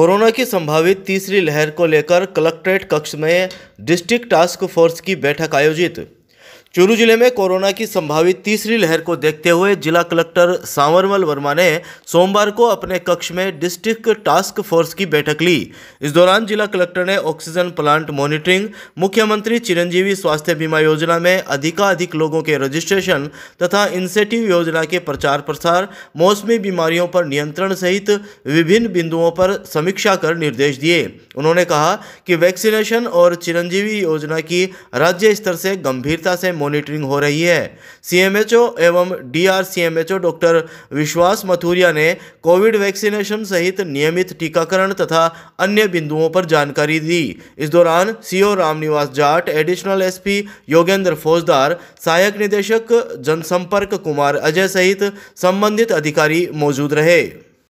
Corona की संभावित तीसरी लहर को लेकर कलेक्ट्रेट कक्ष में डिस्ट्रिक्ट टास्क फोर्स की बैठक आयोजित। चूरू ज़िले में कोरोना की संभावित तीसरी लहर को देखते हुए जिला कलेक्टर सांवरमल वर्मा ने सोमवार को अपने कक्ष में डिस्ट्रिक्ट टास्क फोर्स की बैठक ली। इस दौरान जिला कलेक्टर ने ऑक्सीजन प्लांट मॉनिटरिंग, मुख्यमंत्री चिरंजीवी स्वास्थ्य बीमा योजना में अधिकाधिक लोगों के रजिस्ट्रेशन तथा इंसेटिव योजना के प्रचार प्रसार, मौसमी बीमारियों पर नियंत्रण सहित विभिन्न बिंदुओं पर समीक्षा कर निर्देश दिए। उन्होंने कहा कि वैक्सीनेशन और चिरंजीवी योजना की राज्य स्तर से गंभीरता से मॉनिटरिंग हो रही है। सीएमएचओ एवं डीआरसीएमएचओ डॉक्टर विश्वास मथुरिया ने कोविड वैक्सीनेशन सहित नियमित टीकाकरण तथा अन्य बिंदुओं पर जानकारी दी। इस दौरान CO Ramniwas Jat, additional SP Yogendra Faujdar, सहायक निदेशक जनसंपर्क कुमार अजय सहित संबंधित अधिकारी मौजूद रहे।